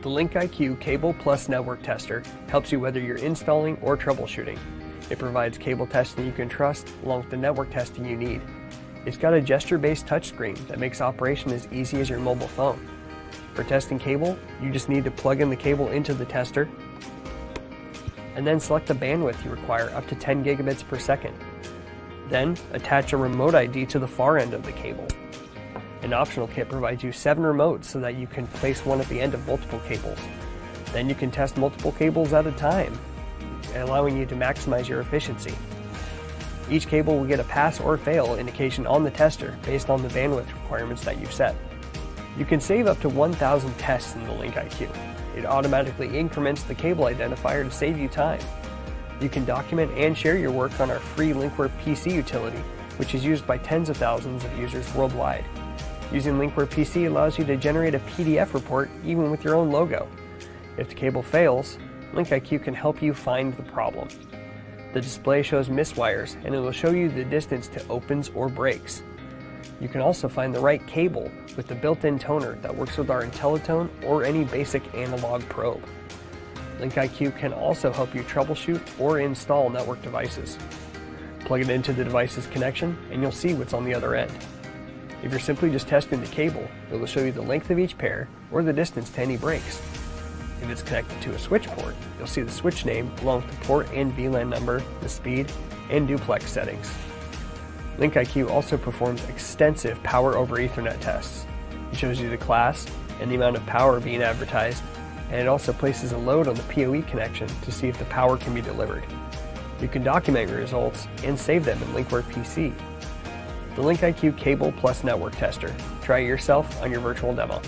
The LinkIQ Cable Plus Network Tester helps you whether you're installing or troubleshooting. It provides cable testing you can trust along with the network testing you need. It's got a gesture-based touchscreen that makes operation as easy as your mobile phone. For testing cable, you just need to plug in the cable into the tester and then select the bandwidth you require up to 10 gigabits per second. Then attach a remote ID to the far end of the cable. An optional kit provides you seven remotes so that you can place one at the end of multiple cables. Then you can test multiple cables at a time, allowing you to maximize your efficiency. Each cable will get a pass or fail indication on the tester based on the bandwidth requirements that you've set. You can save up to 1,000 tests in the LinkIQ. It automatically increments the cable identifier to save you time. You can document and share your work on our free Linkware PC utility, which is used by tens of thousands of users worldwide. Using Linkware PC allows you to generate a PDF report even with your own logo. If the cable fails, LinkIQ can help you find the problem. The display shows miswires and it will show you the distance to opens or breaks. You can also find the right cable with the built-in toner that works with our Intellitone or any basic analog probe. LinkIQ can also help you troubleshoot or install network devices. Plug it into the device's connection and you'll see what's on the other end. If you're simply just testing the cable, it will show you the length of each pair or the distance to any breaks. If it's connected to a switch port, you'll see the switch name along with the port and VLAN number, the speed, and duplex settings. LinkIQ also performs extensive power over Ethernet tests. It shows you the class and the amount of power being advertised, and it also places a load on the PoE connection to see if the power can be delivered. You can document your results and save them in Linkware PC the LinkIQ Cable Plus Network Tester. Try it yourself on your virtual demo.